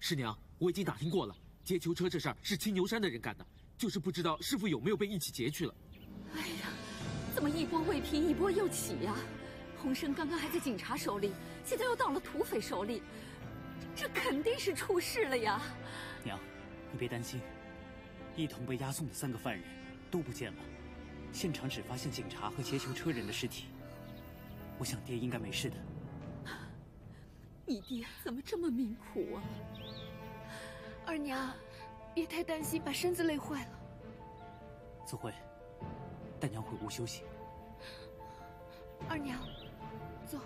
师娘，我已经打听过了，劫囚车这事儿是青牛山的人干的，就是不知道师傅有没有被一起劫去了。哎呀，怎么一波未平一波又起呀？洪生刚刚还在警察手里，现在又到了土匪手里，这肯定是出事了呀！娘，你别担心，一同被押送的三个犯人都不见了，现场只发现警察和劫囚车人的尸体。我想爹应该没事的。你爹怎么这么命苦啊？二娘，别太担心，把身子累坏了。子慧，带娘回屋休息。二娘。走，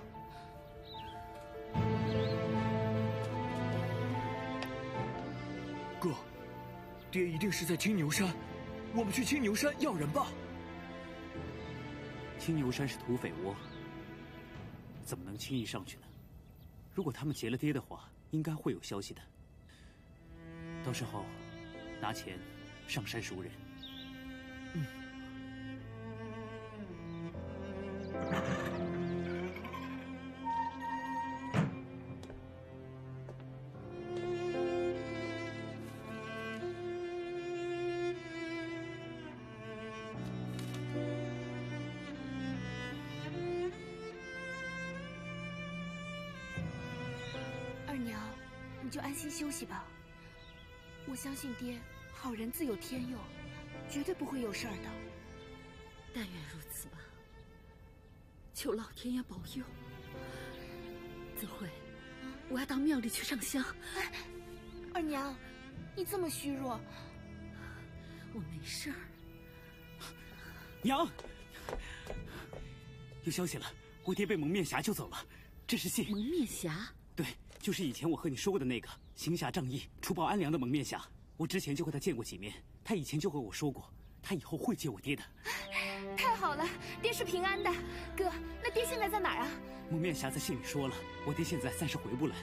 哥，爹一定是在青牛山，我们去青牛山要人吧。青牛山是土匪窝，怎么能轻易上去呢？如果他们劫了爹的话，应该会有消息的。到时候拿钱上山赎人。休息吧，我相信爹，好人自有天佑，绝对不会有事儿的。但愿如此吧，求老天爷保佑。子慧，我要到庙里去上香。哎，二娘，你这么虚弱，我没事儿。娘，有消息了，我爹被蒙面侠救走了，这是信。蒙面侠。对，就是以前我和你说过的那个行侠仗义、除暴安良的蒙面侠。我之前就和他见过几面，他以前就和我说过，他以后会接我爹的。太好了，爹是平安的。哥，那爹现在在哪儿啊？蒙面侠在信里说了，我爹现在暂时回不来。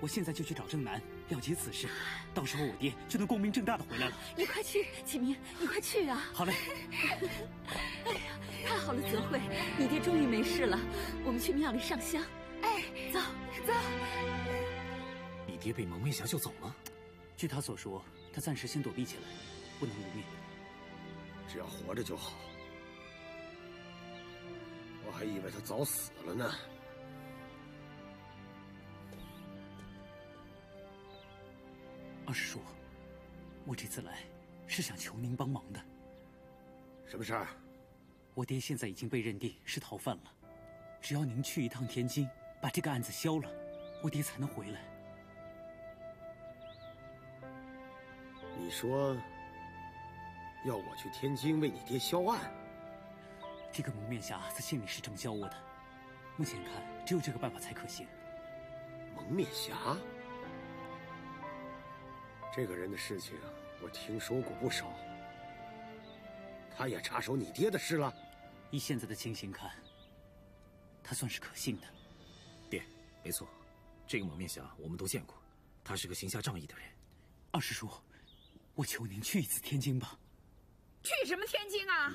我现在就去找正南了结此事，到时候我爹就能光明正大的回来了。你快去，启明，你快去啊！好嘞。哎呀，太好了，泽慧，你爹终于没事了。我们去庙里上香。哎，走。走，你爹被蒙面侠救走了。据他所说，他暂时先躲避起来，不能露面。只要活着就好。我还以为他早死了呢。二师叔，我这次来是想求您帮忙的。什么事儿？我爹现在已经被认定是逃犯了，只要您去一趟天津。把这个案子消了，我爹才能回来。你说要我去天津为你爹销案？这个蒙面侠在信里是这么教我的。目前看，只有这个办法才可行。蒙面侠，这个人的事情我听说过不少。他也插手你爹的事了？以现在的情形看，他算是可信的。爹没错，这个蒙面侠我们都见过，他是个行侠仗义的人。二师叔，我求您去一次天津吧。去什么天津啊？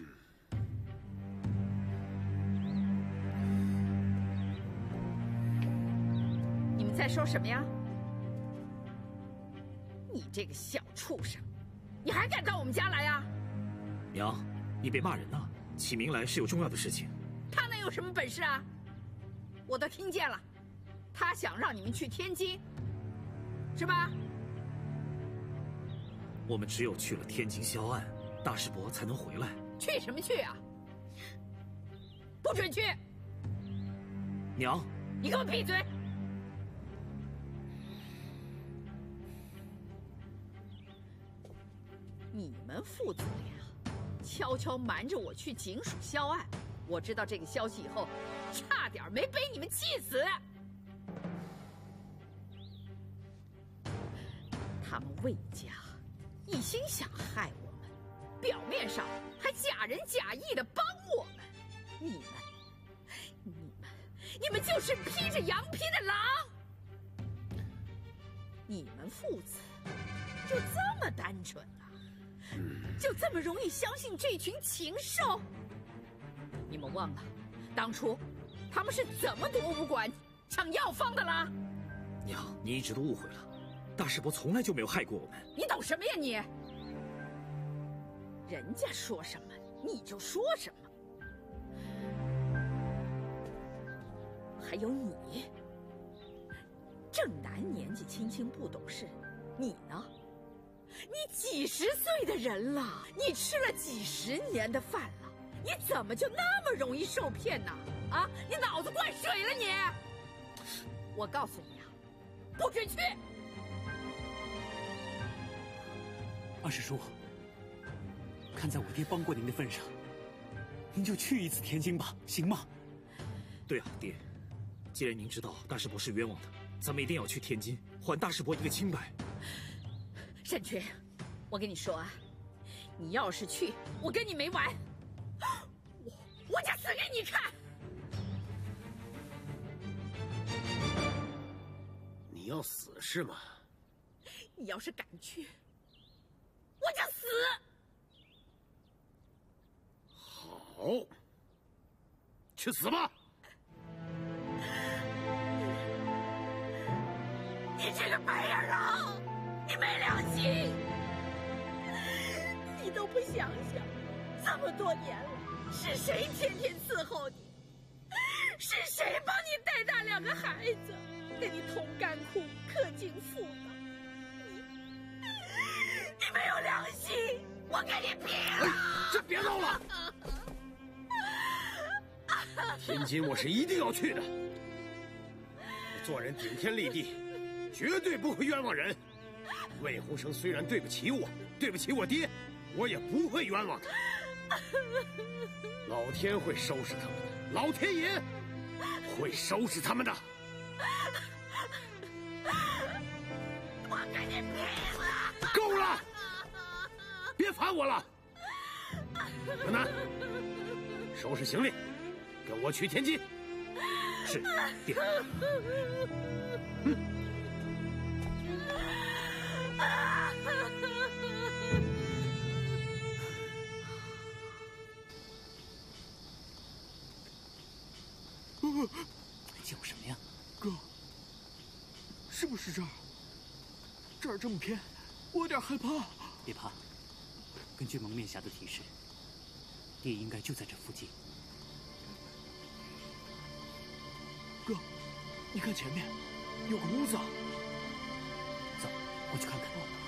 你们在说什么呀？你这个小畜生，你还敢到我们家来呀？娘，你别骂人呐！启明来是有重要的事情。他能有什么本事啊？我都听见了。他想让你们去天津，是吧？我们只有去了天津销案，大师伯才能回来。去什么去啊？不准去！娘，你给我闭嘴！你们父子俩悄悄瞒着我去警署销案，我知道这个消息以后，差点没被你们气死。他们魏家一心想害我们，表面上还假仁假义的帮我们。你们，你们，你们就是披着羊皮的狼。你们父子就这么单纯啊？就这么容易相信这群禽兽？你们忘了当初他们是怎么夺武馆、抢药方的了？娘，你一直都误会了。大师伯从来就没有害过我们。你懂什么呀你？人家说什么你就说什么。还有你，正南年纪轻轻不懂事，你呢？你几十岁的人了，你吃了几十年的饭了，你怎么就那么容易受骗呢？啊，你脑子灌水了你！我告诉你啊，不准去！二师叔，看在我爹帮过您的份上，您就去一次天津吧，行吗？对啊，爹，既然您知道大师伯是冤枉的，咱们一定要去天津还大师伯一个清白。沈群，我跟你说啊，你要是去，我跟你没完，我我就死给你看！你要死是吗？你要是敢去，我就死！好，去死吧！你这个白眼狼，你没良心！你都不想想，这么多年了，是谁天天伺候你？是谁帮你带大两个孩子，跟你同甘苦、克尽妇道？有良心！我跟你拼了！这别闹了！天津我是一定要去的。我做人顶天立地，绝对不会冤枉人。魏鸿生虽然对不起我，对不起我爹，我也不会冤枉他。老天会收拾他们的，老天爷会收拾他们的。我跟你拼了！够了，别烦我了。河南，收拾行李，跟我去天津。是，爹。叫什么呀？哥，是不是这儿？这儿这么偏，我有点害怕。别怕，根据蒙面侠的提示，爹应该就在这附近。哥，你看前面有个屋子。走，我去看看。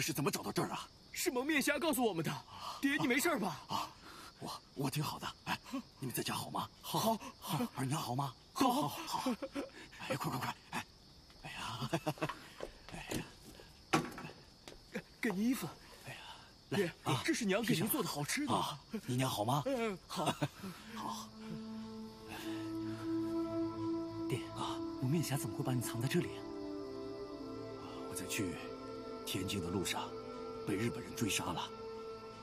是怎么找到这儿啊？是蒙面侠告诉我们的。爹，你没事吧？啊，我我挺好的。哎，你们在家好吗？好，好。好二娘好吗？好，好，好。哎，快快快！哎，哎呀，哎呀，给您衣服。哎呀，爹，这是娘给您做的好吃的。啊，你娘好吗？嗯，好，好。爹啊，蒙面侠怎么会把你藏在这里啊？我在去天津的路上被日本人追杀了，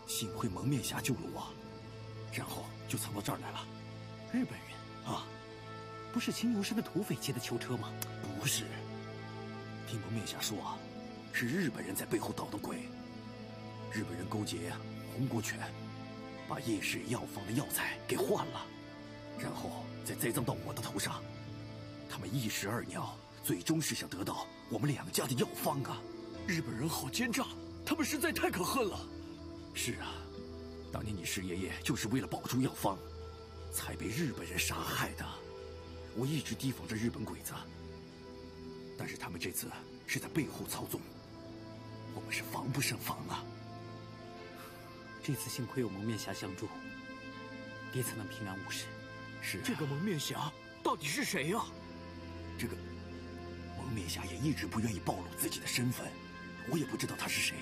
幸亏蒙面侠救了我，然后就藏到这儿来了。日本人啊，不是青牛山的土匪劫的囚车吗？不是，听蒙面侠说，是日本人在背后捣的鬼。日本人勾结洪国权，把叶氏药房的药材给换了，然后再栽赃到我的头上。他们一石二鸟，最终是想得到我们两家的药方啊！日本人好奸诈，他们实在太可恨了。是啊，当年你师爷爷就是为了保住药方，才被日本人杀害的。我一直提防着日本鬼子，但是他们这次是在背后操纵，我们是防不胜防啊！这次幸亏有蒙面侠相助，爹才能平安无事。是、啊、这个蒙面侠到底是谁呀、啊？这个蒙面侠也一直不愿意暴露自己的身份，我也不知道他是谁。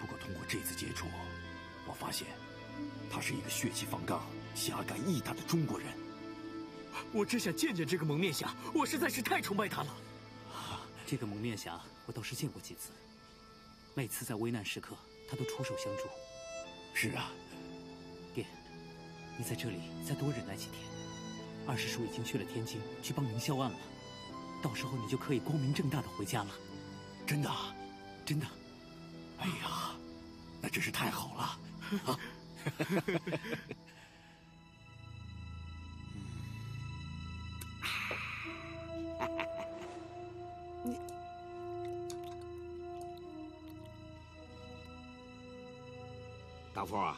不过通过这次接触，我发现他是一个血气方刚、侠肝义胆的中国人。我只想见见这个蒙面侠，我实在是太崇拜他了。这个蒙面侠我倒是见过几次，每次在危难时刻，他他都出手相助。是啊，爹，你在这里再多忍耐几天。二师叔已经去了天津，去帮您销案了，到时候你就可以光明正大的回家了。真的，真的。哎呀，那真是太好了啊！大富啊，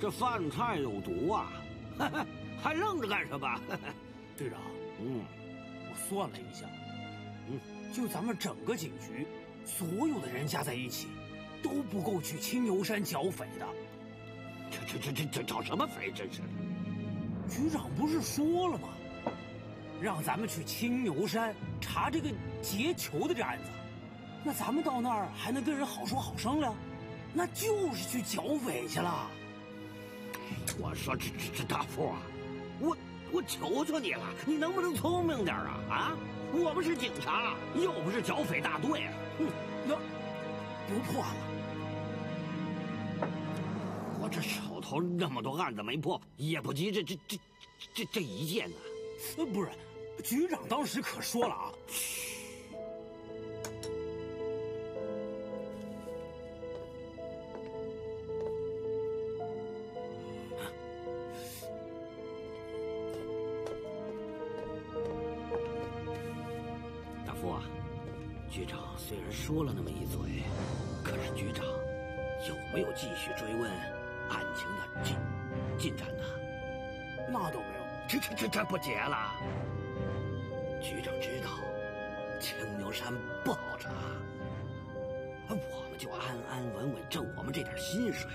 这饭菜有毒啊！还愣着干什么？队长，嗯，我算了一下，嗯，就咱们整个警局，所有的人加在一起，都不够去青牛山剿匪的。这这这这这找什么匪？真是的！局长不是说了吗？让咱们去青牛山查这个劫囚的这案子，那咱们到那儿还能跟人好说好商量？那就是去剿匪去了。我说这这这大富啊，我我求求你了，你能不能聪明点啊啊！我们是警察，又不是剿匪大队。哼，那不破了。我这手头那么多案子没破，也不急这这这这这一件呢。呃，不是，局长当时可说了啊。这这这不结了。局长知道青牛山不好查，我们就安安稳稳挣我们这点薪水。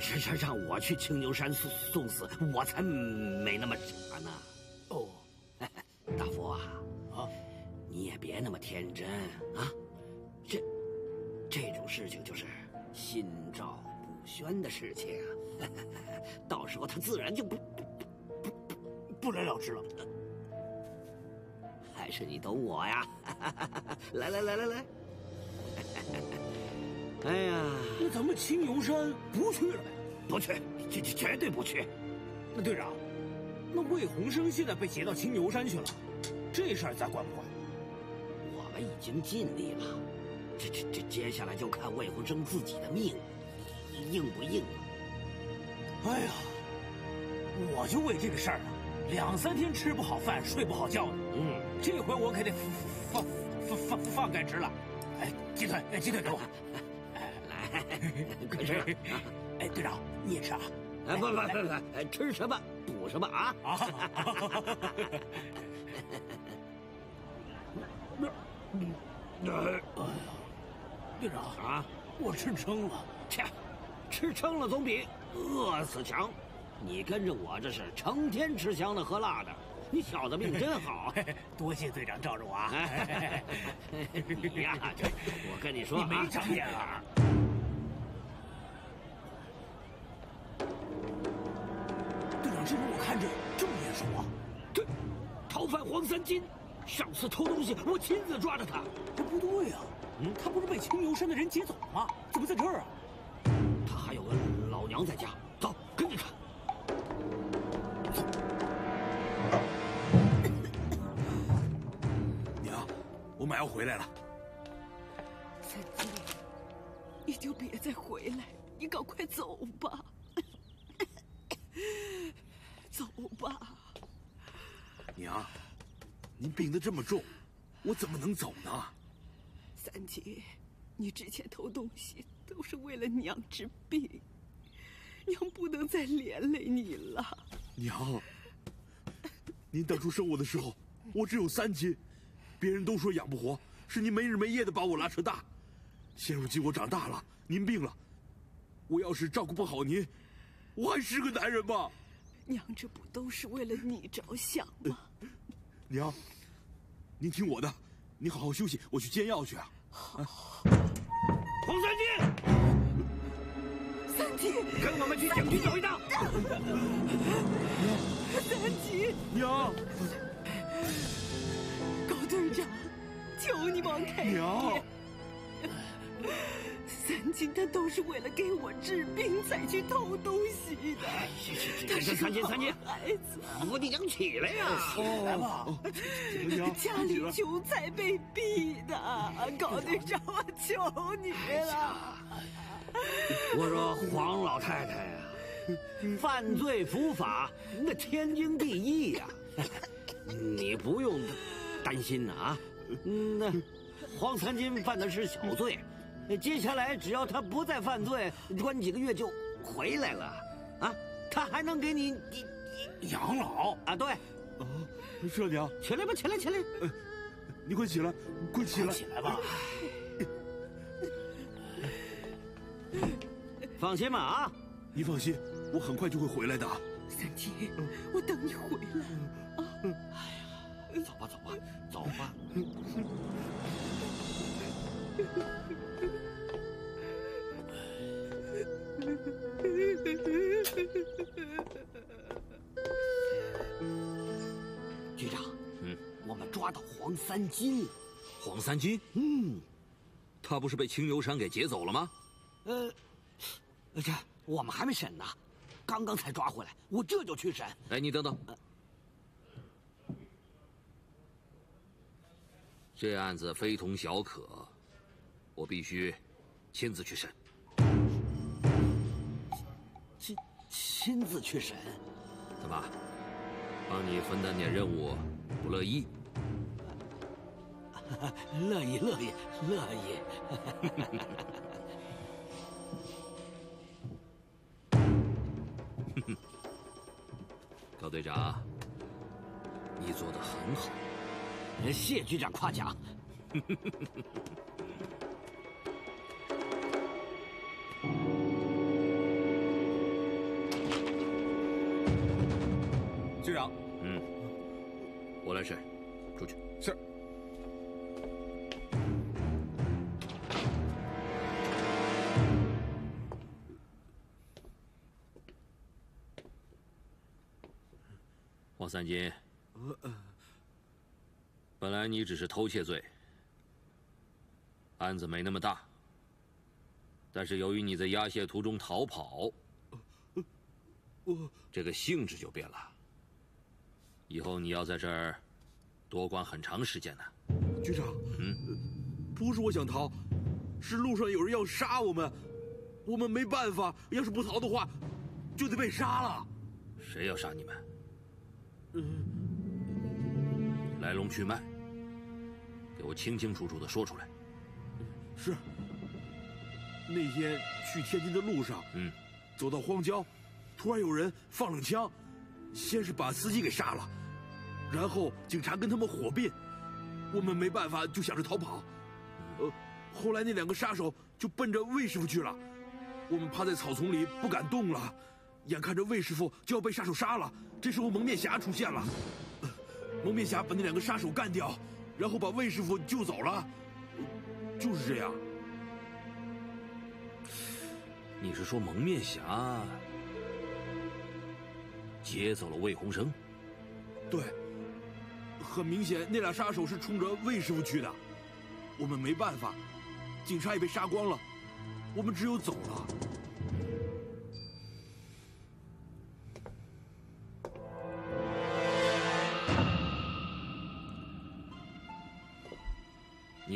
让让让我去青牛山送送死，我才没那么傻呢。哦，大福啊，啊，你也别那么天真啊。这这种事情就是心照不宣的事情，到时候他自然就不不不了了之了。还是你懂我呀！来来来来来！哎呀，那咱们青牛山不去了呗？不去，绝绝绝对不去。那队长，那魏鸿生现在被劫到青牛山去了，这事儿咱管不管？我们已经尽力了，这这这接下来就看魏鸿生自己的命硬不硬了。哎呀，我就为这个事儿啊，两三天吃不好饭，睡不好觉的。嗯，这回我可得放放放放饭该吃了。哎，鸡腿，哎，鸡腿给我。来，快吃。哎，队长，你也吃啊？哎，不不不不，吃什么补什么啊？啊！那，哎呀，队长啊，我吃撑了。切，吃撑了总比饿死强。你跟着我这是成天吃香的喝辣的，你小子命真好。多谢队长罩着我啊！你呀，我跟你说，你没长眼啊！队长，这人我看着这么眼熟啊！这逃犯黄三金，上次偷东西我亲自抓着他。这不对呀，嗯，他不是被青牛山的人劫走了吗？怎么在这儿啊？他还有个老娘在家。娘，我马要回来了。三姐，你就别再回来，你赶快走吧。走吧，娘，您病得这么重，我怎么能走呢？三姐，你之前偷东西都是为了娘治病，娘不能再连累你了。娘，您当初生我的时候，我只有三斤，别人都说养不活，是您没日没夜的把我拉扯大。现如今我长大了，您病了，我要是照顾不好您，我还是个男人吗？娘，这不都是为了你着想吗？娘，您听我的，你好好休息，我去煎药去啊。好。黄三金，三金，跟我们去警局走一趟。三金，娘，高队长，求你放开娘。三三金他都是为了给我治病才去偷东西的。他是三金，三金，孩子，扶你娘起来呀！来吧，家里穷才被逼的，高队长，我求你了。我说黄老太太呀，犯罪伏法那天经地义呀，你不用担心呐啊。那黄三金犯的是小罪，接下来只要他不再犯罪，关几个月就回来了啊。他还能给你你养老啊？对，啊，社娘，起来吧，起来，起来，你快起来，快起来，起来吧。放心吧啊！你放心，我很快就会回来的。三金，我等你回来啊！哎呀，走吧，走吧，走吧。局长，嗯，我们抓到黄三金。黄三金？嗯，他不是被青牛山给劫走了吗？呃，这我们还没审呢，刚刚才抓回来，我这就去审。哎，你等等，这案子非同小可，我必须亲自去审。亲亲自去审？怎么，帮你分担点任务，不 乐意？乐意，乐意，乐意。高队长，你做的很好，谢局长夸奖。三金，本来你只是偷窃罪，案子没那么大。但是由于你在押解途中逃跑，这个性质就变了。以后你要在这儿多关很长时间呢。局长，嗯，不是我想逃，是路上有人要杀我们，我们没办法，要是不逃的话，就得被杀了。谁要杀你们？嗯，来龙去脉，给我清清楚楚的说出来。是。那天去天津的路上，嗯，走到荒郊，突然有人放冷枪，先是把司机给杀了，然后警察跟他们火并，我们没办法就想着逃跑，呃，后来那两个杀手就奔着魏师傅去了，我们趴在草丛里不敢动了，眼看着魏师傅就要被杀手杀了，这时候蒙面侠出现了，蒙面侠把那两个杀手干掉，然后把魏师傅救走了，就是这样。你是说蒙面侠劫走了魏鸿生？对，很明显那俩杀手是冲着魏师傅去的，我们没办法，警察也被杀光了，我们只有走了。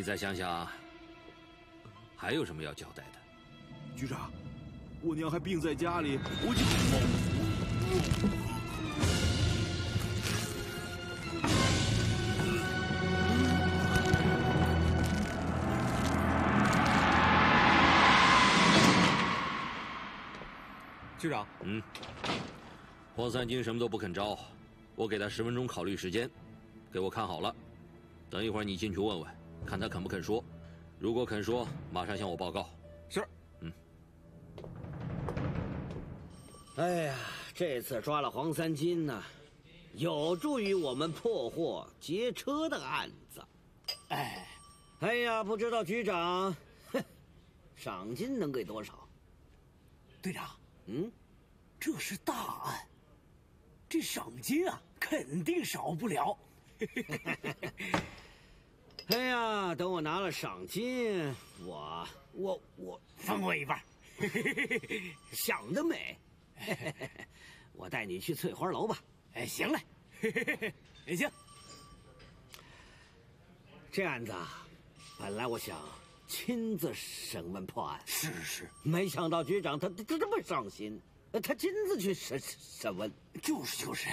再想想，还有什么要交代的？局长。我娘还病在家里，我就。局长，嗯，黄三金什么都不肯招，我给他十分钟考虑时间，给我看好了，等一会儿你进去问问，看他肯不肯说，如果肯说，马上向我报告。是。嗯哎呀，这次抓了黄三金呢，有助于我们破获劫车的案子。哎，哎呀，不知道局长，哼，赏金能给多少？队长，嗯，这是大案，这赏金啊，肯定少不了。哎呀，等我拿了赏金，我我我分我一半。想得美！我带你去翠花楼吧。哎，行嘞。也，行。这案子，本来我想亲自审问破案。是是。没想到局长他他这么上心，他亲自去审审问。就是就是。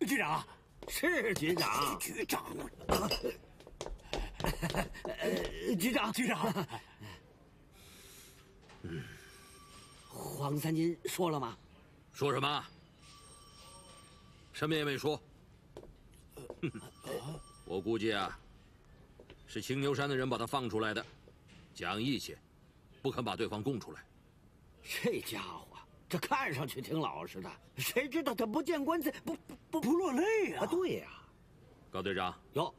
局长。是局长。局长。局长。局长。嗯。黄三金说了吗？说什么？什么也没说。我估计啊，是青牛山的人把他放出来的，讲义气，不肯把对方供出来。这家伙，这看上去挺老实的，谁知道他不见棺材不不不不落泪啊？对呀，高队长，有。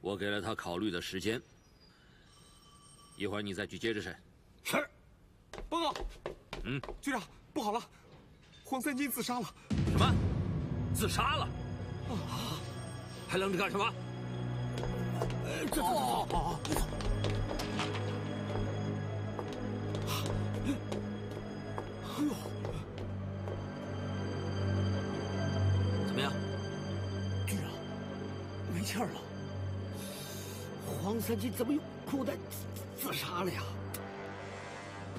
我给了他考虑的时间，一会儿你再去接着审。是。报告。嗯，局长，不好了，黄三金自杀了。什么？自杀了？啊！还愣着干什么？走走走走走！黄三金怎么用裤带自杀了呀？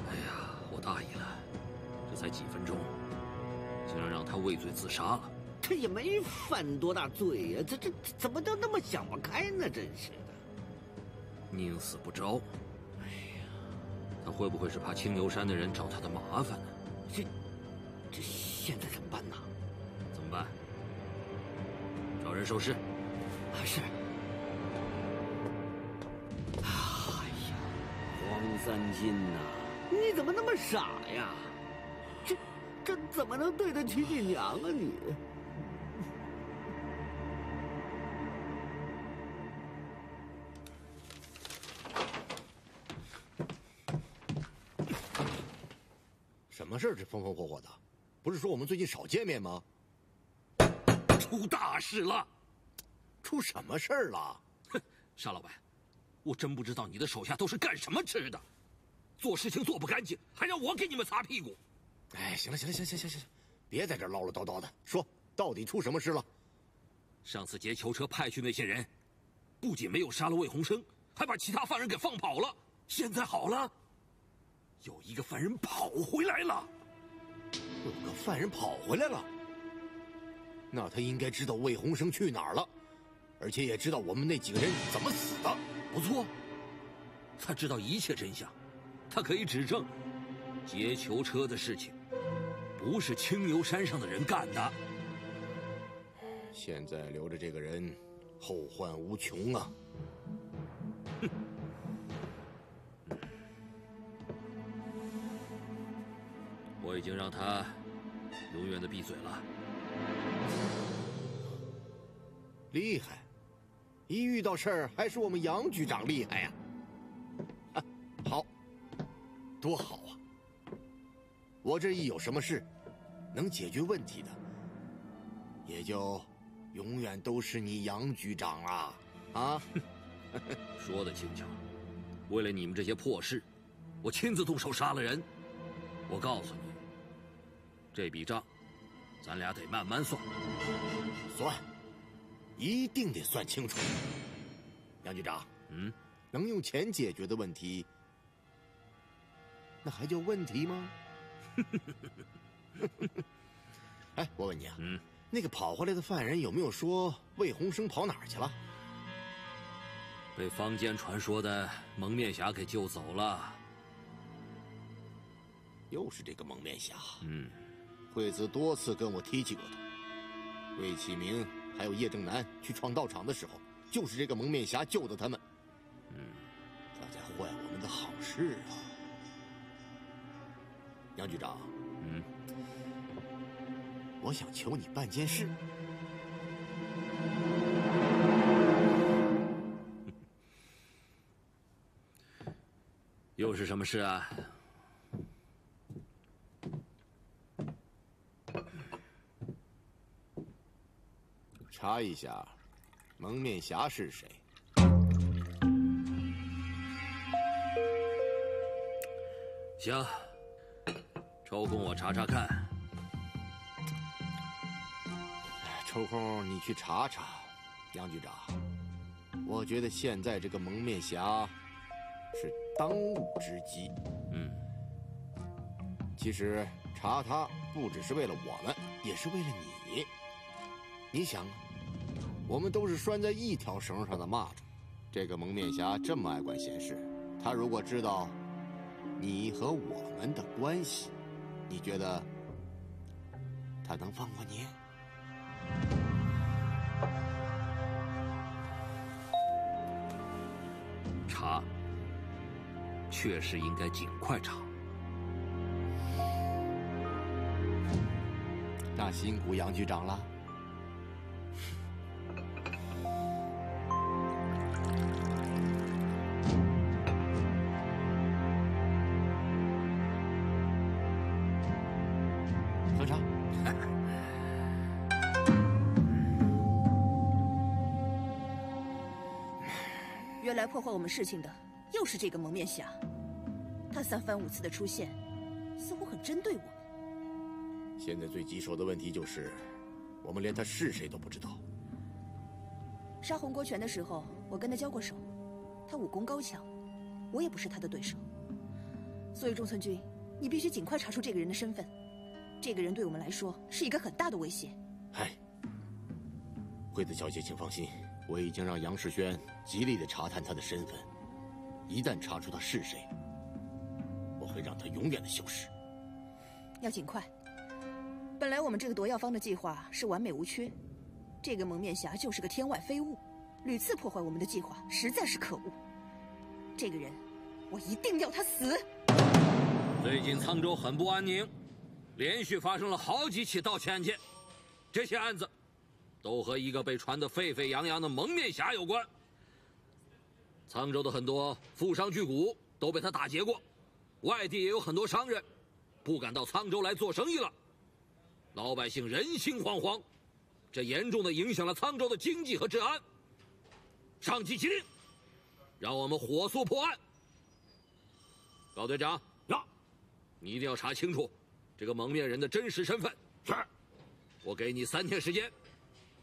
哎呀，我大意了，这才几分钟，竟然让他畏罪自杀了。他也没犯多大罪呀，这这怎么都那么想不开呢？真是的，宁死不招。哎呀，他会不会是怕青牛山的人找他的麻烦呢？这这现在怎么办呢？怎么办？找人收尸。三金呐，你怎么那么傻呀？这这怎么能对得起你娘啊你？什么事这风风火火的，不是说我们最近少见面吗？出大事了！出什么事儿了？哼，沙老板，我真不知道你的手下都是干什么吃的，做事情做不干净，还让我给你们擦屁股。哎，行了行了行行行行行，别在这唠唠叨叨的，说到底出什么事了？上次劫囚车派去那些人，不仅没有杀了魏鸿生，还把其他犯人给放跑了。现在好了。有一个犯人跑回来了，有个犯人跑回来了，那他应该知道魏鸿生去哪儿了，而且也知道我们那几个人怎么死的。不错，他知道一切真相，他可以指证劫囚车的事情不是青牛山上的人干的。现在留着这个人，后患无穷啊！哼。我已经让他永远的闭嘴了。厉害，一遇到事儿还是我们杨局长厉害呀！好，多好啊！我这一有什么事能解决问题的，也就永远都是你杨局长啊！啊，说的轻巧，为了你们这些破事，我亲自动手杀了人。我告诉你。这笔账，咱俩得慢慢算。算，一定得算清楚。杨局长，嗯，能用钱解决的问题，那还叫问题吗？哎，我问你啊，嗯，那个跑回来的犯人有没有说魏鸿生跑哪儿去了？被坊间传说的蒙面侠给救走了。又是这个蒙面侠。嗯。惠子多次跟我提起过他，魏启明还有叶正南去闯道场的时候，就是这个蒙面侠救的他们。嗯，他在坏我们的好事啊！杨局长，嗯，我想求你办件事。又是什么事啊？查一下，蒙面侠是谁。行，抽空我查查看。抽空你去查查，杨局长。我觉得现在这个蒙面侠是当务之急。嗯。其实查他不只是为了我们，也是为了你。你想，我们都是拴在一条绳上的蚂蚱，这个蒙面侠这么爱管闲事，他如果知道……你和我们的关系，你觉得他能放过你？查，确实应该尽快查。那辛苦杨局长了。破坏我们事情的又是这个蒙面侠，他三番五次的出现，似乎很针对我们。现在最棘手的问题就是，我们连他是谁都不知道。杀洪国权的时候，我跟他交过手，他武功高强，我也不是他的对手。所以中村君，你必须尽快查出这个人的身份。这个人对我们来说是一个很大的威胁。嗨，惠子小姐，请放心。我已经让杨世轩极力的查探他的身份，一旦查出他是谁，我会让他永远的消失。要尽快。本来我们这个夺药方的计划是完美无缺，这个蒙面侠就是个天外飞物，屡次破坏我们的计划，实在是可恶。这个人，我一定要他死。最近沧州很不安宁，连续发生了好几起盗窃案件，这些案子。都和一个被传得沸沸扬扬的蒙面侠有关。沧州的很多富商巨贾都被他打劫过，外地也有很多商人不敢到沧州来做生意了，老百姓人心惶惶，这严重的影响了沧州的经济和治安。上级急令，让我们火速破案。高队长，呀，你一定要查清楚这个蒙面人的真实身份。是，我给你三天时间。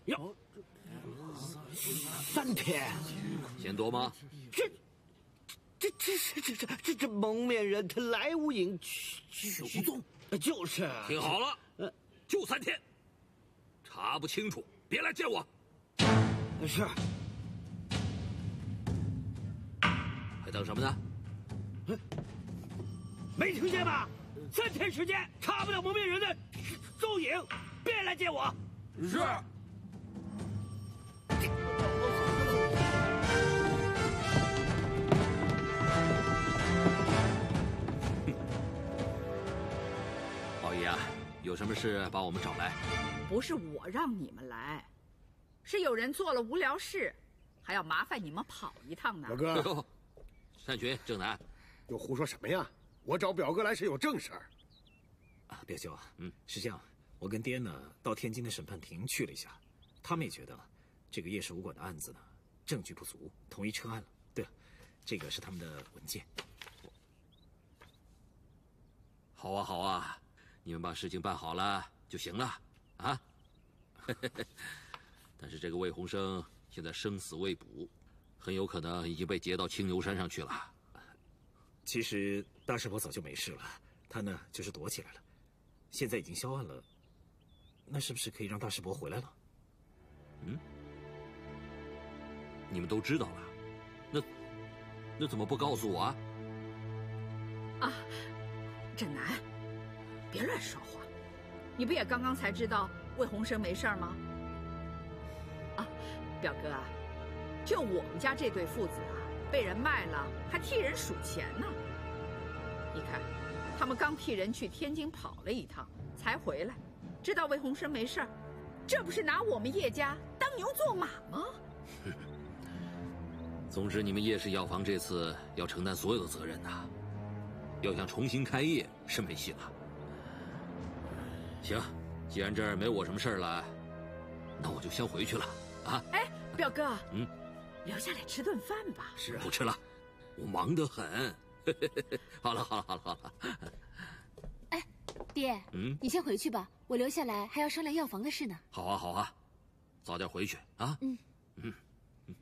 哟，三天，嫌多吗？这，这这这这这这这蒙面人他来无影去去无踪，就是。听好了，就三天，查不清楚别来见我。是。还等什么呢？没听见吧？三天时间查不了蒙面人的踪影，别来见我。是。老爷啊，有什么事把我们找来？不是我让你们来，是有人做了无聊事，还要麻烦你们跑一趟呢。老哥，单群、正南，又胡说什么呀？我找表哥来是有正事儿。啊，表兄啊，嗯，是这样，我跟爹呢到天津的审判庭去了一下，他们也觉得。这个叶氏武馆的案子呢，证据不足，同意撤案了。对了，这个是他们的文件。好啊，好啊，你们把事情办好了就行了啊。但是这个魏鸿生现在生死未卜，很有可能已经被劫到青牛山上去了。其实大师伯早就没事了，他呢就是躲起来了。现在已经销案了，那是不是可以让大师伯回来了？嗯。你们都知道了，那那怎么不告诉我啊？啊，振南，别乱说话！你不也刚刚才知道魏鸿生没事吗？啊，表哥，就我们家这对父子啊，被人卖了还替人数钱呢。你看，他们刚替人去天津跑了一趟，才回来，知道魏鸿生没事儿这不是拿我们叶家当牛做马吗？总之，你们叶氏药房这次要承担所有的责任呐！要想重新开业是没戏了。行，既然这儿没我什么事儿了，那我就先回去了啊。哎，表哥，嗯，留下来吃顿饭吧。是啊，不吃了，我忙得很。好了好了好了好了。哎，爹，嗯，你先回去吧，我留下来还要商量药房的事呢。好啊好啊，早点回去啊。嗯嗯嗯。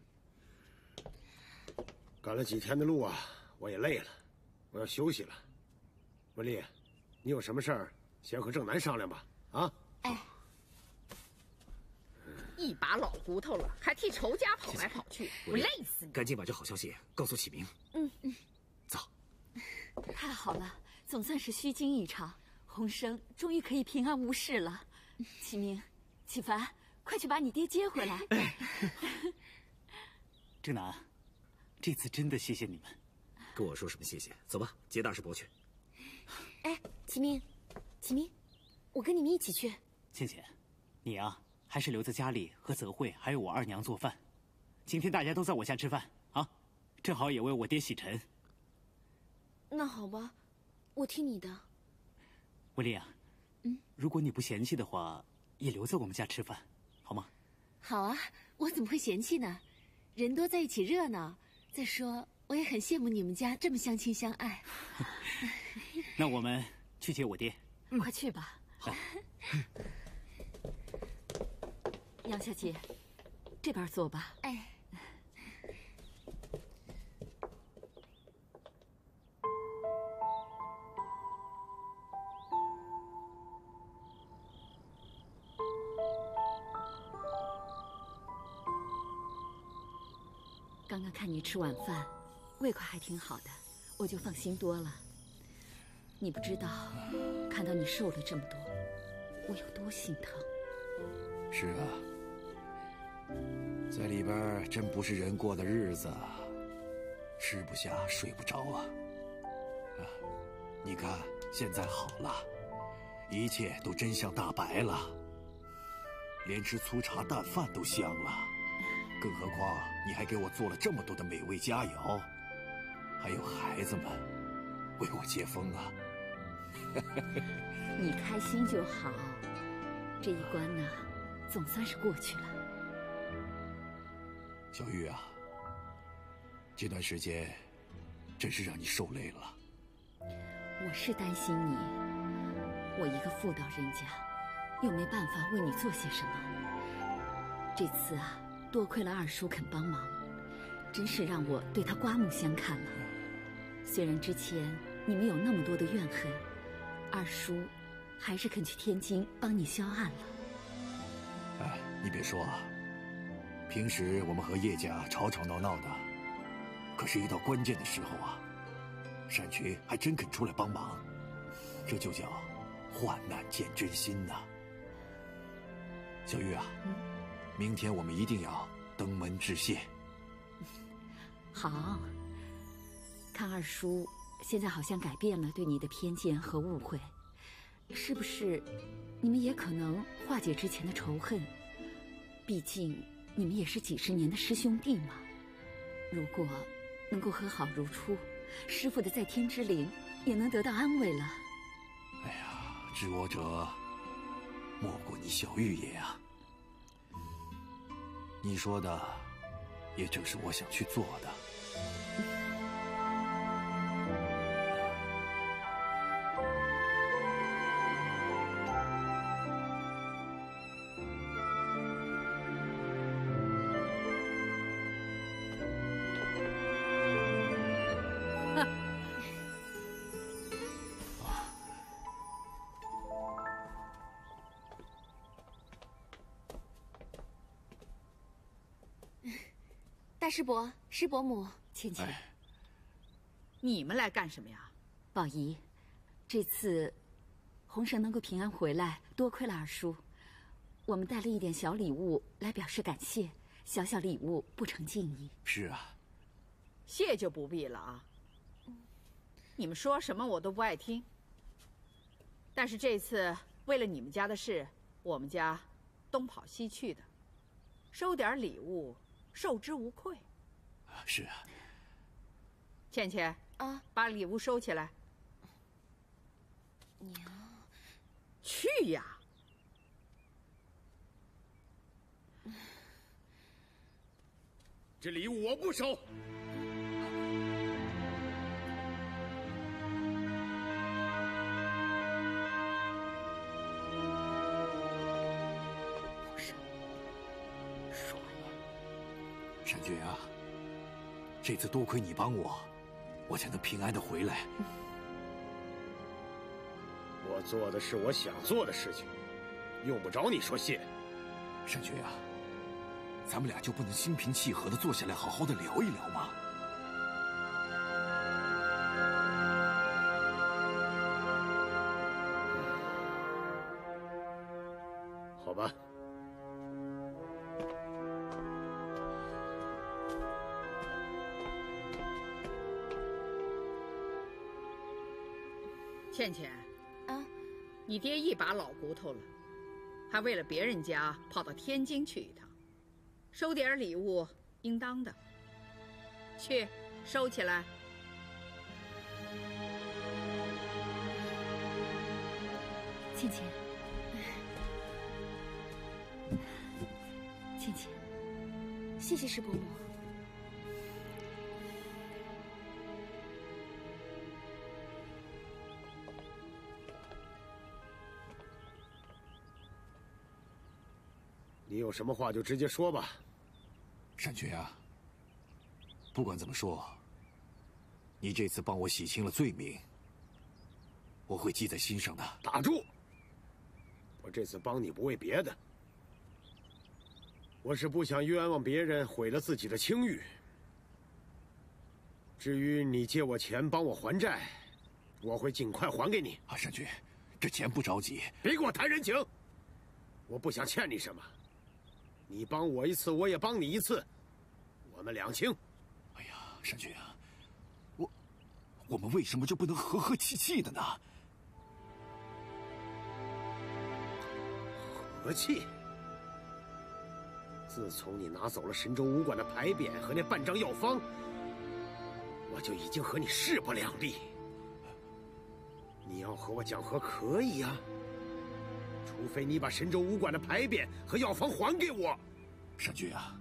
赶了几天的路啊，我也累了，我要休息了。文丽，你有什么事儿先和正南商量吧。啊。哎。一把老骨头了，还替仇家跑来跑去，我累死你！赶紧把这好消息告诉启明。嗯嗯。走。太好了，总算是虚惊一场，洪生终于可以平安无事了。启明，启凡，快去把你爹接回来。正南，这次真的谢谢你们。跟我说什么谢谢？走吧，接大师伯去。哎，启明，启明，我跟你们一起去。倩倩，你啊，还是留在家里和泽慧还有我二娘做饭。今天大家都在我家吃饭啊，正好也为我爹洗尘。那好吧，我听你的。威利啊，嗯，如果你不嫌弃的话，也留在我们家吃饭，好吗？好啊，我怎么会嫌弃呢？人多在一起热闹。再说，我也很羡慕你们家这么相亲相爱。那我们去接我爹，快去吧。好。杨小姐，这边坐吧。哎。刚刚看你吃晚饭，胃口还挺好的，我就放心多了。你不知道，看到你瘦了这么多，我有多心疼。是啊，在里边真不是人过的日子，吃不下睡不着啊。啊，你看现在好了，一切都真相大白了，连吃粗茶淡饭都香了。更何况你还给我做了这么多的美味佳肴，还有孩子们为我接风啊！你开心就好，这一关呢，总算是过去了。小玉啊，这段时间真是让你受累了。我是担心你，我一个妇道人家，又没办法为你做些什么。这次啊。多亏了二叔肯帮忙，真是让我对他刮目相看了。虽然之前你们有那么多的怨恨，二叔还是肯去天津帮你消案了。哎，你别说啊，平时我们和叶家吵吵闹闹的，可是，一到关键的时候啊，山群还真肯出来帮忙，这就叫患难见真心呐。小玉啊。嗯明天我们一定要登门致谢。好，看二叔现在好像改变了对你的偏见和误会，是不是？你们也可能化解之前的仇恨。毕竟你们也是几十年的师兄弟嘛。如果能够和好如初，师傅的在天之灵也能得到安慰了。哎呀，知我者莫过你小玉也啊。你说的，也正是我想去做的。师伯、师伯母，倩倩，你们来干什么呀？宝仪，这次红绳能够平安回来，多亏了二叔，我们带了一点小礼物来表示感谢。小小礼物不成敬意。是啊，谢就不必了啊。你们说什么我都不爱听。但是这次为了你们家的事，我们家东跑西去的，收点礼物。受之无愧。是啊。倩倩啊。把礼物收起来。娘。去呀。这礼物我不收。这次多亏你帮我，我才能平安的回来。我做的是我想做的事情，用不着你说谢。沈君啊，咱们俩就不能心平气和的坐下来好好的聊一聊吗？你爹一把老骨头了，还为了别人家跑到天津去一趟，收点礼物应当的。去，收起来。倩倩，倩倩，谢谢师伯母。有什么话就直接说吧，山君啊。不管怎么说，你这次帮我洗清了罪名，我会记在心上的。打住！我这次帮你不为别的，我是不想冤枉别人，毁了自己的清誉。至于你借我钱帮我还债，我会尽快还给你。啊，山君，这钱不着急，别跟我谈人情。我不想欠你什么。你帮我一次，我也帮你一次，我们两清。哎呀，山君啊，我我们为什么就不能和和气气的呢？和气？自从你拿走了神州武馆的牌匾和那半张药方，我就已经和你势不两立。你要和我讲和可以呀。除非你把神州武馆的牌匾和药方还给我，山君啊，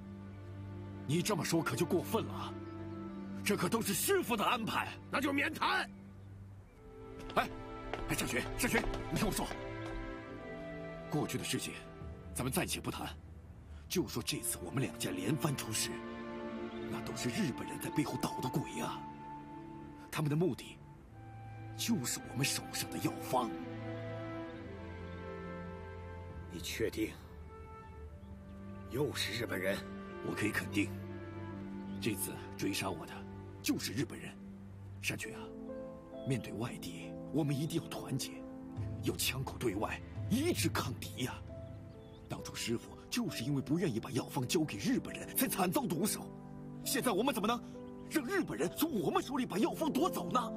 你这么说可就过分了。这可都是师傅的安排，那就免谈。哎，哎，山君，山君，你听我说，过去的事情，咱们暂且不谈，就说这次我们两家连番出事，那都是日本人在背后捣的鬼呀。他们的目的，就是我们手上的药方。你确定又是日本人？我可以肯定，这次追杀我的就是日本人。山君啊，面对外敌，我们一定要团结，要枪口对外，一致抗敌呀！当初师傅就是因为不愿意把药方交给日本人，才惨遭毒手。现在我们怎么能让日本人从我们手里把药方夺走呢？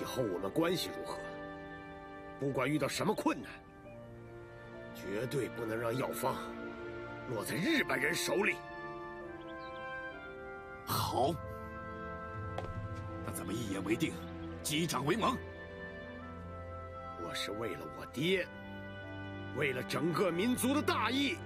以后我们关系如何？不管遇到什么困难，绝对不能让药方落在日本人手里。好，那咱们一言为定，击掌为盟。我是为了我爹，为了整个民族的大义。